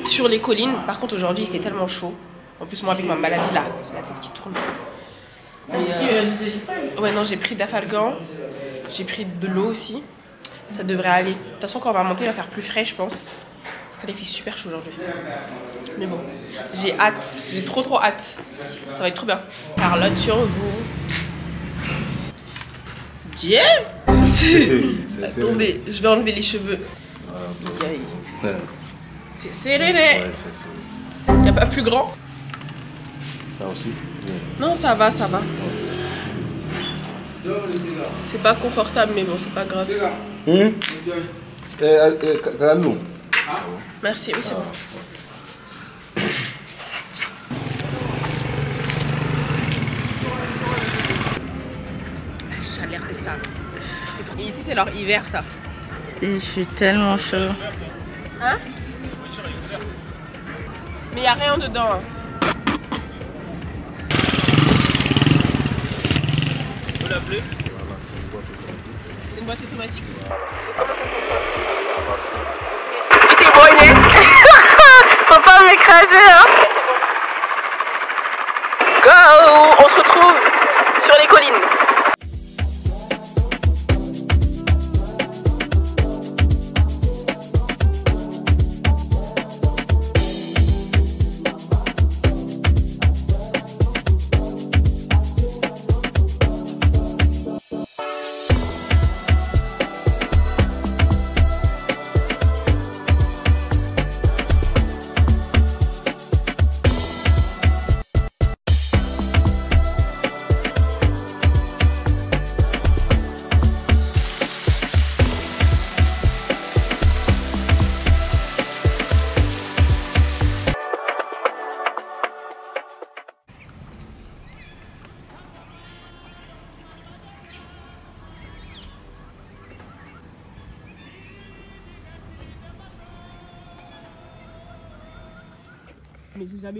sur les collines. Par contre, aujourd'hui, il fait tellement chaud. En plus, moi, avec ma maladie là, j'ai la tête qui tourne. Euh, Ouais, non, j'ai pris d'Afalgan. J'ai pris de l'eau aussi. Ça devrait aller. De toute façon, quand on va monter, il va faire plus frais, je pense. Parce qu'il fait super chaud aujourd'hui. Mais bon, j'ai hâte. J'ai trop trop hâte. Ça va être trop bien. Carlotte sur vous. Dieu Attendez, je vais enlever les cheveux. Aïe. C'est serré. Ouais, c'est ça. Y a pas plus grand Ça aussi Oui. Non, ça va, ça va. C'est pas confortable, mais bon, c'est pas grave. Hum? Eh, eh, Kalou. Merci, oui, c'est bon. La chaleur de ça. Et ici, c'est leur hiver, ça. Il fait tellement chaud. Hein? Mais y a rien dedans. hein. C'est une boîte automatique. Faut pas m'écraser, hein. Go. On se retrouve sur les collines.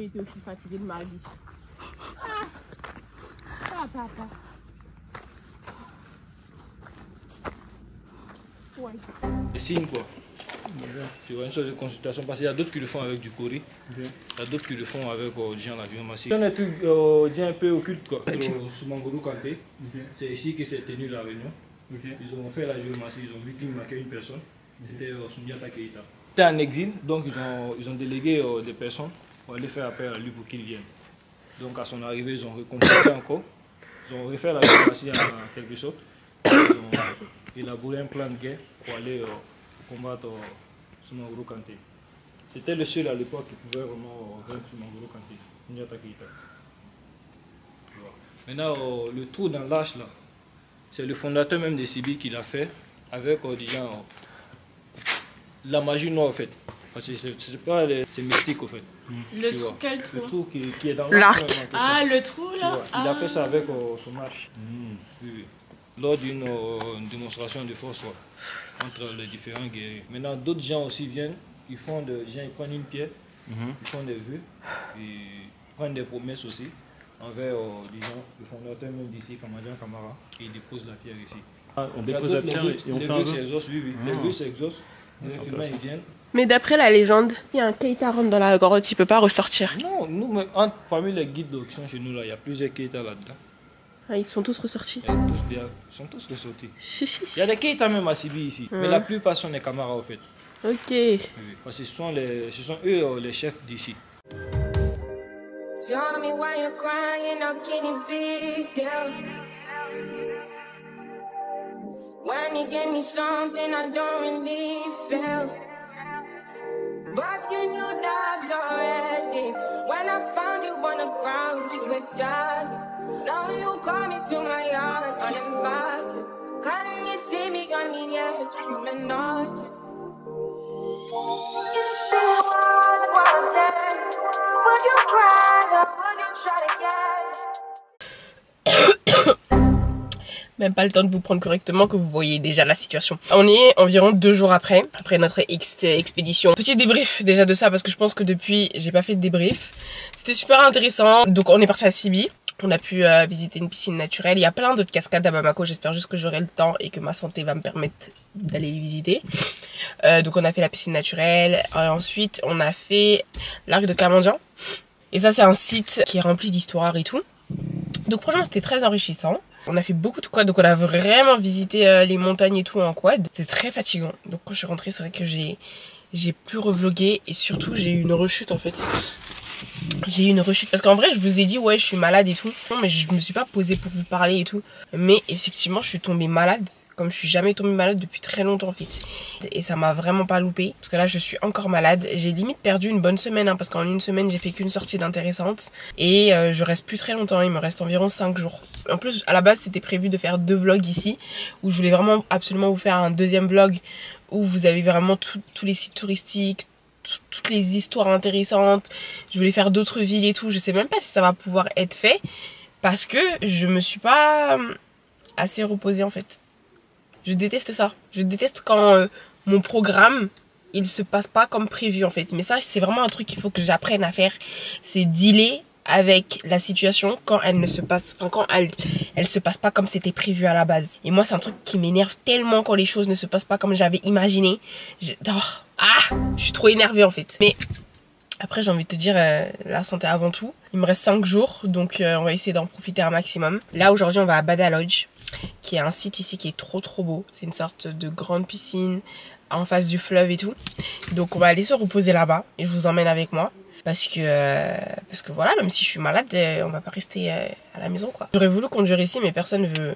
Été aussi fatiguée de ma vie. Ah, ah papa. Ouais. Les signes quoi. Tu vois, une sorte de consultation parce qu'il y a d'autres qui le font avec du curry. Il y a d'autres qui le font avec euh, du la viande massive. C'est un truc euh, un peu occulte quoi. Au Soumangolo Kanté, c'est ici que s'est tenue la réunion. Ils ont fait la viande massive, ils ont vu qu'il manquait une personne. C'était euh, Sundiata Keita. C'était en exil, donc ils ont, ils ont délégué euh, des personnes pour aller faire appel à lui pour qu'il vienne. Donc à son arrivée, ils ont reconstruit encore. Ils ont refait la massive en quelque sorte. Ils ont élaboré un plan de guerre pour aller euh, combattre euh, Soumangolo Kanté. C'était le seul à l'époque qui pouvait vraiment euh, vaincre Soumangolo Kanté. Maintenant, euh, le trou dans l'arche là, c'est le fondateur même de Sibi qui l'a fait avec disons, la magie noire en fait. Parce que c'est- pas les- c'est mystique en fait. Le Tu trou, vois. quel trou Le trou qui, qui est dans L'arc. Ah, le trou, là Il a Ah. fait ça avec euh, son marche. Oui, oui. Lors d'une euh, démonstration de force entre les différents guerriers. Maintenant, d'autres gens aussi viennent, ils font de, gens, ils prennent une pierre, ils font des vœux, ils prennent des promesses aussi envers, euh, disons, le fondateur même d'ici, Kamadian Kamara, et ils déposent la pierre ici. Ah, on dépose la pierre et on les fait un vœux vœu s'exaucent, oui, oui. Les Ah. vœux s'exaucent. Les humains, ils viennent. Mais d'après la légende, il y a un Keita rentre dans la grotte, il peut pas ressortir. Non, nous, entre- parmi les guides qui sont chez nous, là, il y a plusieurs Keita là-dedans. Ah, ils sont tous ressortis. Ils tous- ils sont tous ressortis. Il y a des Keita même à Sibi ici, mais Mhm. la plupart sont des camarades en fait. Ok. Oui, parce que ce sont, les, ce sont eux euh, les chefs d'ici. When you gave me something I don't really feel. But you knew that already. When I found you on the ground, you were dying. Now you call me to my yard uninvited. Can you see me on the edge of the night? You want what I'm. Would you cry or would you try again? Même pas le temps de vous prendre correctement que vous voyez déjà la situation. On est environ deux jours après, après notre ex expédition. Petit débrief déjà de ça parce que je pense que depuis j'ai pas fait de débrief. C'était super intéressant. Donc on est parti à Sibi. On a pu euh, visiter une piscine naturelle. Il y a plein d'autres cascades à Bamako. J'espère juste que j'aurai le temps et que ma santé va me permettre d'aller les visiter. Euh, donc on a fait la piscine naturelle. Euh, ensuite on a fait l'arc de Kamandjan. Et ça c'est un site qui est rempli d'histoire et tout. Donc franchement c'était très enrichissant. On a fait beaucoup de quad, donc on a vraiment visité euh, les montagnes et tout en quad. C'est très fatigant. Donc quand je suis rentrée, c'est vrai que j'ai j'ai plus revlogué et surtout j'ai eu une rechute en fait. J'ai eu une rechute parce qu'en vrai je vous ai dit ouais je suis malade et tout. Non mais je me suis pas posée pour vous parler et tout. Mais effectivement je suis tombée malade comme je suis jamais tombée malade depuis très longtemps en fait. Et ça m'a vraiment pas loupé parce que là je suis encore malade. J'ai limite perdu une bonne semaine hein, parce qu'en une semaine j'ai fait qu'une sortie d'intéressante et euh, je reste plus très longtemps. Il me reste environ 5 jours. En plus à la base c'était prévu de faire deux vlogs ici où je voulais vraiment absolument vous faire un deuxième vlog où vous avez vraiment tous les sites touristiques, tout- toutes les histoires intéressantes. Je voulais faire d'autres villes et tout. Je sais même pas si ça va pouvoir être fait parce que je me suis pas euh, assez reposée en fait. Je déteste ça. Je déteste quand euh, mon programme il se passe pas comme prévu en fait. Mais ça c'est vraiment un truc qu'il faut que j'apprenne à faire. C'est dealer avec la situation quand elle ne se passe quand elle elle se passe pas comme c'était prévu à la base. Et moi c'est un truc qui m'énerve tellement quand les choses ne se passent pas comme j'avais imaginé. Je- oh, ah, je suis trop énervée en fait. Mais après, j'ai envie de te dire, euh, la santé avant tout. Il me reste 5 jours, donc euh, on va essayer d'en profiter un maximum. Là, aujourd'hui, on va à Bada Lodge, qui est un site ici qui est trop trop beau. C'est une sorte de grande piscine en face du fleuve et tout. Donc, on va aller se reposer là-bas et je vous emmène avec moi. Parce que, euh, voilà, même si je suis malade, euh, on va pas rester euh, à la maison quoi. J'aurais voulu conduire ici, mais personne veut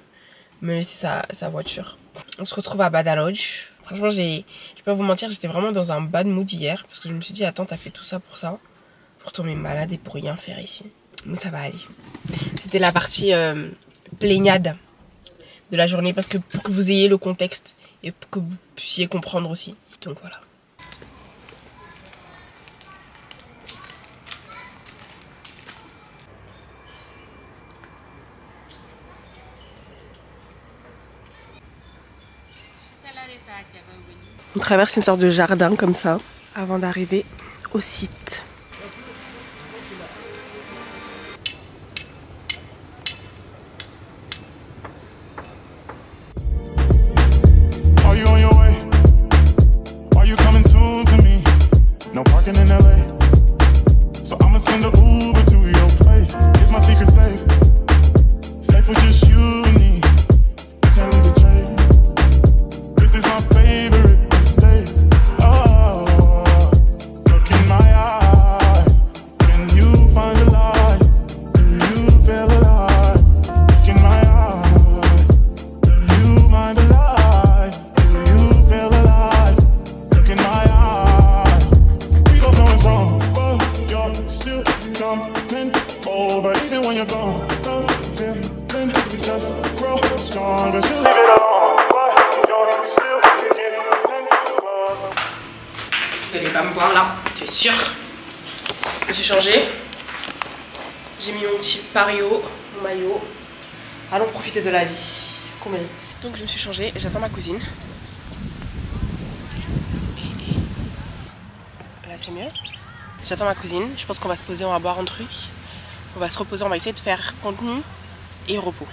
me laisser sa, sa voiture. On se retrouve à Bada Lodge. Franchement, j'ai, je vais pas vous mentir, j'étais vraiment dans un bad mood hier parce que je me suis dit, attends, t'as fait tout ça pour ça, pour tomber malade et pour rien faire ici. Mais ça va aller. C'était la partie euh, plaignade de la journée parce que pour que vous ayez le contexte et que vous puissiez comprendre aussi. Donc voilà. On traverse une sorte de jardin comme ça avant d'arriver au site. J'ai mis mon petit pario, mon maillot. Allons profiter de la vie qu'on mérite. Donc je me suis changée et j'attends ma cousine. Là c'est mieux. J'attends ma cousine. Je pense qu'on va se poser, on va boire un truc. On va se reposer, on va essayer de faire contenu et repos.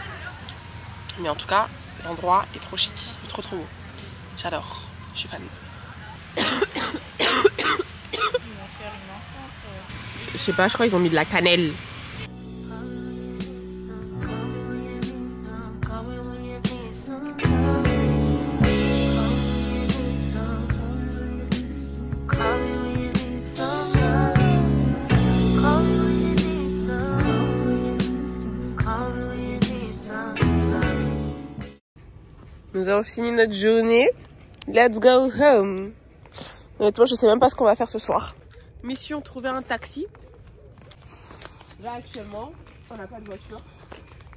Mais en tout cas, l'endroit est trop chic, trop trop beau. J'adore, je suis fan. Je sais pas, je crois qu'ils ont mis de la cannelle. Nous avons fini notre journée. Let's go home. Honnêtement, je sais même pas ce qu'on va faire ce soir. Mission trouver un taxi. Là actuellement, on n'a pas de voiture.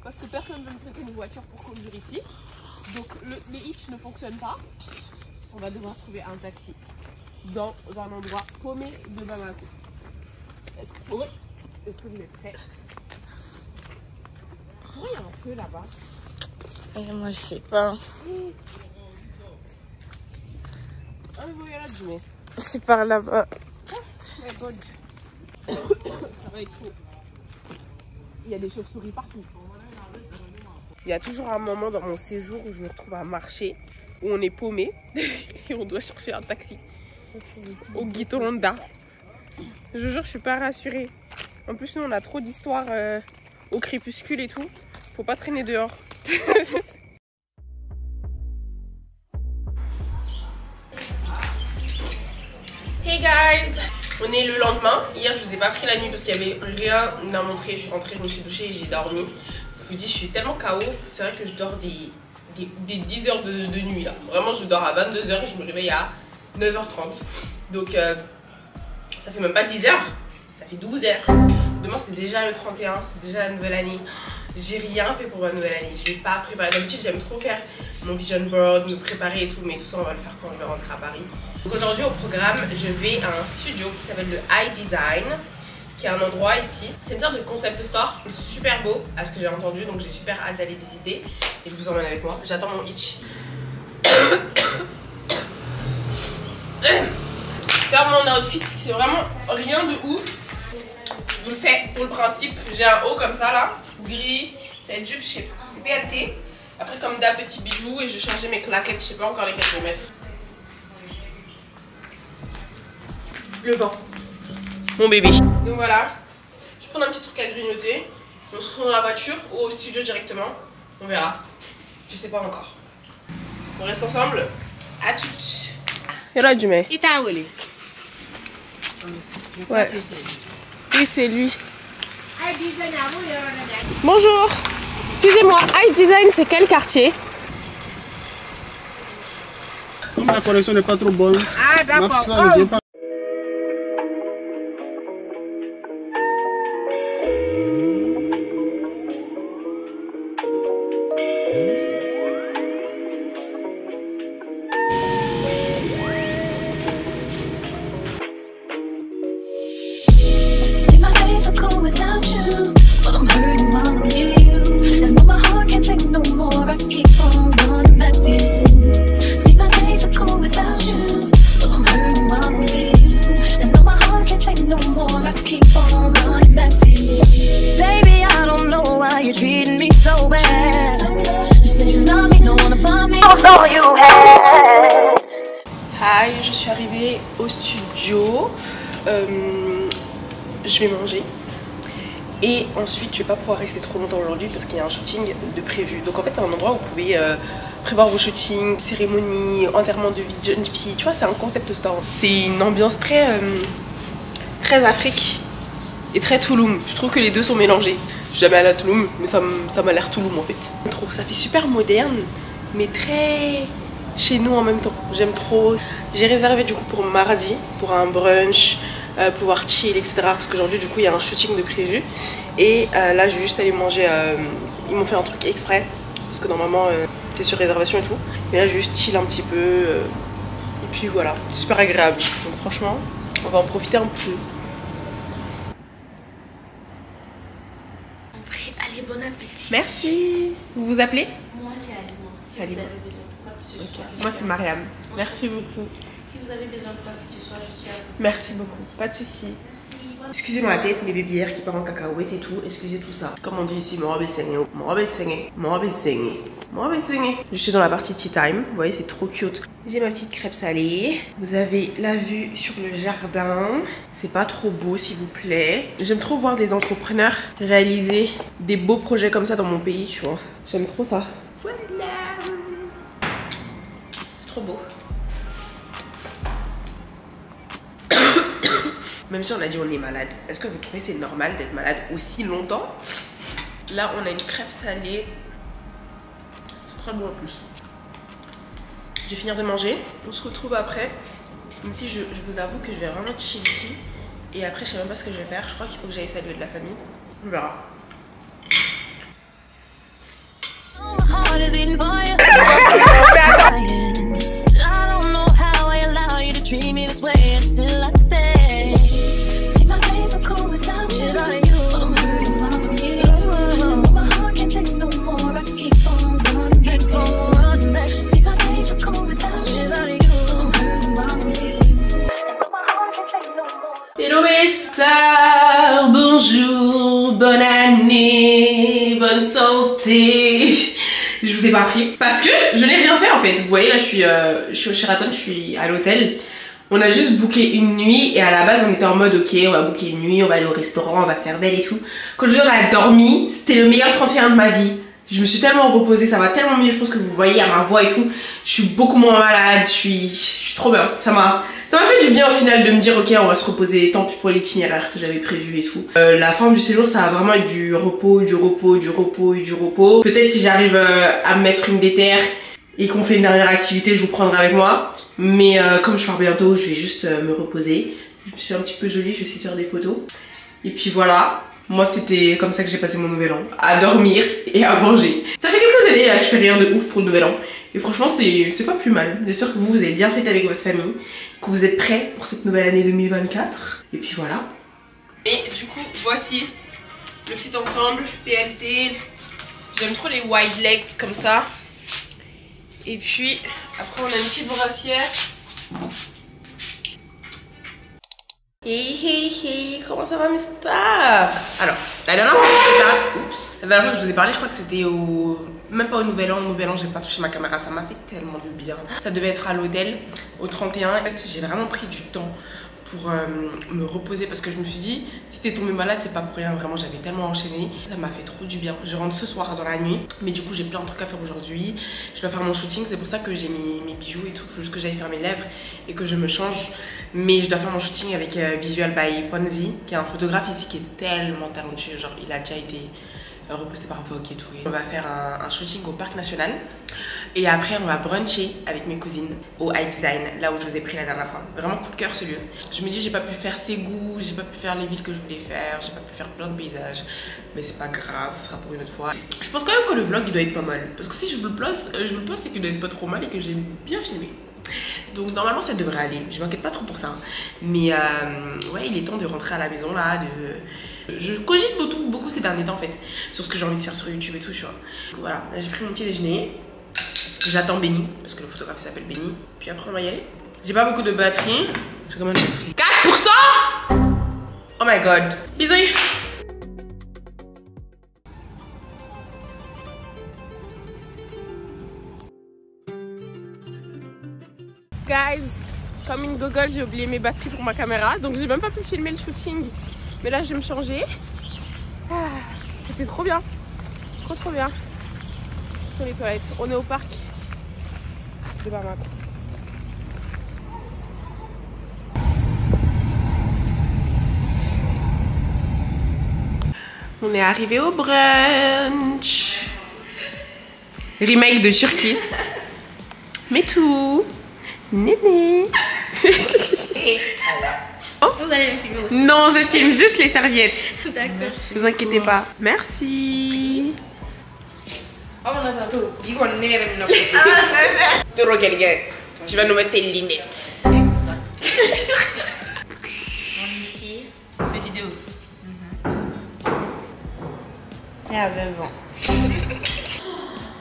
Parce que personne ne veut me prêter une voiture pour conduire ici. Donc le- les hitch ne fonctionnent pas. On va devoir trouver un taxi dans un endroit paumé de Bamako. Est-ce que, oui. Est-ce que vous êtes prêts? Pourquoi il y a un feu là-bas moi, je sais pas. C'est par là-bas. Il y a des chauves-souris partout. Il y a toujours un moment dans mon séjour où je me retrouve à marcher, où on est paumé et on doit chercher un taxi au Guitonda. Je jure, je suis pas rassurée. En plus, nous, on a trop d'histoires euh, au crépuscule et tout. Faut pas traîner dehors. Hey guys On est le lendemain. Hier, je vous ai pas pris la nuit parce qu'il y avait rien à montrer. Je suis rentrée, je me suis douchée et j'ai dormi. Je vous dis, je suis tellement KO. C'est vrai que je dors des, des, des 10 heures de, de nuit là. Vraiment, je dors à 22h et je me réveille à 9h30. Donc, euh, ça fait même pas 10 heures. Ça fait 12 heures. Demain, c'est déjà le 31. C'est déjà la nouvelle année. J'ai rien fait pour ma nouvelle année. J'ai pas préparé. D'habitude, j'aime trop faire mon vision board, me préparer et tout. Mais tout ça, on va le faire quand je vais rentrer à Paris. Donc aujourd'hui, au programme, je vais à un studio qui s'appelle le High Design, qui est un endroit ici. C'est une sorte de concept store. Super beau, à ce que j'ai entendu. Donc j'ai super hâte d'aller visiter. Et je vous emmène avec moi. J'attends mon itch. Faire mon outfit, c'est vraiment rien de ouf. Je vous le fais pour le principe. J'ai un haut comme ça là, gris. Cette jupe, je sais pas, c'est PLT. Après, comme d'hab, petits bijoux. Et je vais changer mes claquettes. Je sais pas encore lesquelles je vais mettre. Le vent. Mon bébé. Donc voilà. Je prends un petit truc à grignoter. On se retrouve dans la voiture ou au studio directement. On verra. Je sais pas encore. On reste ensemble. À toutes. Y'a du mets. Ouais. Oui, c'est lui. Bonjour. Excusez-moi, High Design, c'est quel quartier? Comme la connexion n'est pas trop bonne. Ah, d'accord. Ensuite, je vais pas pouvoir rester trop longtemps aujourd'hui parce qu'il y a un shooting de prévu. Donc en fait, c'est un endroit où vous pouvez euh, prévoir vos shootings, cérémonies, enterrement de vie de jeune fille. Tu vois, c'est un concept store. C'est une ambiance très, euh, très Afrique et très Touloum. Je trouve que les deux sont mélangés. Je suis jamais allée à Touloum, mais ça m'a l'air Touloum en fait. Trop, ça fait super moderne, mais très chez nous en même temps. J'aime trop. J'ai réservé du coup pour mardi, pour un brunch, euh, pouvoir chill, etc. Parce qu'aujourd'hui, du coup, il y a un shooting de prévu. Et euh, là, je vais juste aller manger. euh, ils m'ont fait un truc exprès. Parce que normalement, euh, c'est sur réservation et tout. Mais là, je vais juste chill un petit peu. euh, et puis voilà, c'est super agréable. Donc franchement, on va en profiter un peu. Allez, bon appétit. Merci. Vous vous appelez? Moi, c'est Alima. Si Alima. vous avez besoin de quoi que ce soit. je Moi, c'est. Mariam. Merci beaucoup. Si vous avez besoin de quoi que ce soit, je suis à vous. Merci beaucoup. Pas de soucis. Excusez-moi la tête, mes bébés qui part en cacahuète et tout, excusez tout ça. Comme on dit ici, mon robe est saignée, mon robe est saignée, mon robe est saignée, mon robe est saignée. Je suis dans la partie tea time, vous voyez, c'est trop cute. J'ai ma petite crêpe salée. Vous avez la vue sur le jardin. C'est pas trop beau, s'il vous plaît. J'aime trop voir des entrepreneurs réaliser des beaux projets comme ça dans mon pays, tu vois. J'aime trop ça. Voilà. C'est trop beau. Même si on a dit on est malade, est-ce que vous trouvez c'est normal d'être malade aussi longtemps? Là, on a une crêpe salée. C'est très bon en plus. Je vais finir de manger. On se retrouve après. Même si je, je vous avoue que je vais vraiment chill ici. Et après, je sais même pas ce que je vais faire. Je crois qu'il faut que j'aille saluer de la famille. On verra. bonjour, bonne année, bonne santé. Je vous ai pas pris parce que je n'ai rien fait en fait. Vous voyez là, je suis, euh, je suis au Sheraton, je suis à l'hôtel. On a juste booké une nuit et à la base on était en mode ok, on va booker une nuit, on va aller au restaurant, on va faire belle et tout. Quand je dis on a dormi, c'était le meilleur 31 de ma vie. Je me suis tellement reposée, ça va tellement mieux, je pense que vous voyez à ma voix et tout. Je suis beaucoup moins malade, je suis, je suis trop bien. Ça m'a ça m'a fait du bien au final de me dire ok on va se reposer, tant pis pour l'itinéraire que j'avais prévu et tout. Euh, la fin du séjour ça va vraiment être du repos, du repos, du repos et du repos. Peut-être si j'arrive euh, à me mettre une déterre et qu'on fait une dernière activité, je vous prendrai avec moi. Mais euh, comme je pars bientôt, je vais juste me reposer. Je me suis un petit peu jolie, je vais essayer de faire des photos. Et puis voilà, moi c'était comme ça que j'ai passé mon nouvel an, à dormir et à manger. Ça fait quelques années que je fais rien de ouf pour le nouvel an. Et franchement c'est pas plus mal. J'espère que vous, vous avez bien fait avec votre famille, que vous êtes prêts pour cette nouvelle année 2024. Et puis voilà. Et du coup, voici le petit ensemble PLT. J'aime trop les wide legs comme ça. Et puis, après on a une petite brassière. Hey, comment ça va mes stars Alors, la dernière fois que je vous ai parlé, oups, la dernière fois que je vous ai parlé, je crois que c'était au, même pas au nouvel an, au nouvel an j'ai pas touché ma caméra, ça m'a fait tellement de bien. Ça devait être à l'hôtel, au 31, en fait j'ai vraiment pris du temps pour euh, me reposer parce que je me suis dit, si t'es tombée malade c'est pas pour rien, vraiment j'avais tellement enchaîné, ça m'a fait trop du bien. Je rentre ce soir dans la nuit, mais du coup j'ai plein de trucs à faire aujourd'hui, je dois faire mon shooting, c'est pour ça que j'ai mis mes bijoux et tout, faut juste que j'aille faire mes lèvres et que je me change. Mais je dois faire mon shooting avec euh, Visual by Ponzi, qui est un photographe ici qui est tellement talentueux. Genre, il a déjà été euh, reposté par Vogue et tout. On va faire un, shooting au parc national. Et après, on va bruncher avec mes cousines au High Design, là où je vous ai pris la dernière fois. Vraiment coup de cœur ce lieu. Je me dis, j'ai pas pu faire Ségou, j'ai pas pu faire les villes que je voulais faire, j'ai pas pu faire plein de paysages. Mais c'est pas grave, ce sera pour une autre fois. Je pense quand même que le vlog il doit être pas mal. Parce que si je vous le poste, euh, je vous le poste, c'est qu'il doit être pas trop mal et que j'ai bien filmé. Donc normalement ça devrait aller, je m'inquiète pas trop pour ça. Mais euh, ouais, il est temps de rentrer à la maison là, de... Je cogite beaucoup, beaucoup ces derniers temps en fait, sur ce que j'ai envie de faire sur YouTube et tout, tu vois. Donc voilà, là j'ai pris mon petit déjeuner, j'attends Benny, parce que le photographe s'appelle Benny, puis après on va y aller. J'ai pas beaucoup de batterie, j'ai combien de batterie. 4% Oh my god. Bisous. Guys, comme une gogole, j'ai oublié mes batteries pour ma caméra, donc j'ai même pas pu filmer le shooting. Mais là, je vais me changer. Ah, C'était trop bien, trop trop bien. Sur les toilettes, on est au parc de Bamako. On est arrivé au brunch. Remake de Turquie. Mais tout. Néné. Vous allez me filmer aussi. Non, je filme juste les serviettes. D'accord. Vous inquiétez pas. Merci. Toro quelqu'un. Tu vas nous mettre tes lunettes. C'est vidéo. Regarde le vent.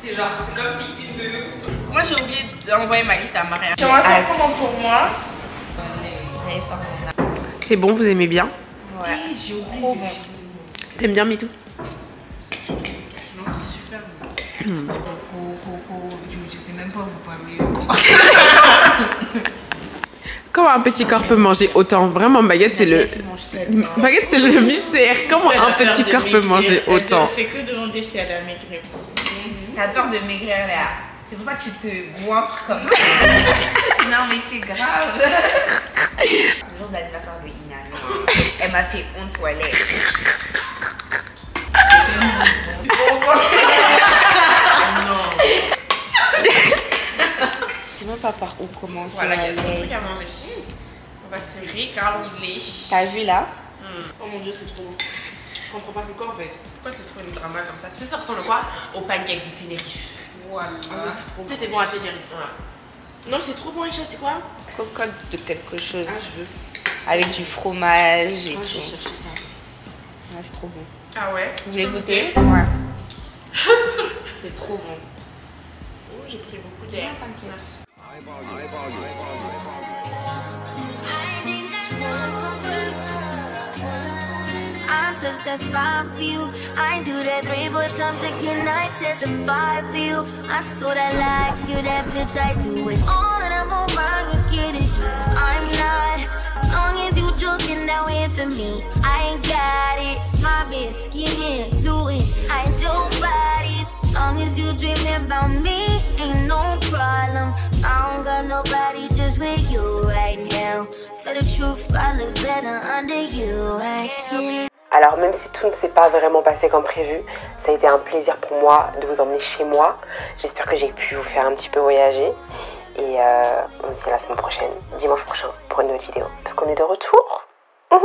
C'est genre, c'est comme si une de nous. Moi j'ai oublié d'envoyer ma liste à Maria. Tu vas faire comment pour moi? C'est bon, vous aimez bien Ouais, c'est trop bon. T'aimes bien Mitou Non, c'est super bon. Je sais même pas vous parler. Comment un petit corps peut manger autant Vraiment, baguette, c'est le. Baguette, c'est le mystère. Comment un petit corps peut manger autant Elle ne fait que demander si elle a maigri. T'as peur de maigrir là. C'est pour ça que tu te goinfres comme ça. non mais c'est grave. Le jour de l'anniversaire de elle m'a fait honte toilette. Je sais même pas par où commencer. Voilà, il y a mais- trucs à manger. On va se régaler. T'as vu là Oh mon dieu, c'est trop bon. Je comprends pas pourquoi en fait. Pourquoi t'as trouvé le drama comme ça Tu sais, ça ressemble quoi Aux pancakes de Tenerife. Voilà. C'était bon à Tenerife. Voilà. Non, c'est trop bon, Aïcha, c'est quoi Cocotte de quelque chose. Ah, je veux. Avec du fromage et tout. je vais chercher ça. Ouais, c'est trop bon. Ah ouais? Vous goûter goûter? Ouais. c'est trop bon. Oh, j'ai pris beaucoup d'air. Merci. I testify for you. I do that three, four times again. I testify for you. I thought I like you, that bitch. I do it. All I'm. I'm Alors même si tout ne s'est pas vraiment passé comme prévu, ça a été un plaisir pour moi de vous emmener chez moi. J'espère que j'ai pu vous faire un petit peu voyager. Et euh, on se dit à la semaine prochaine, dimanche prochain, pour une nouvelle vidéo. Parce qu'on est de retour. Mhm.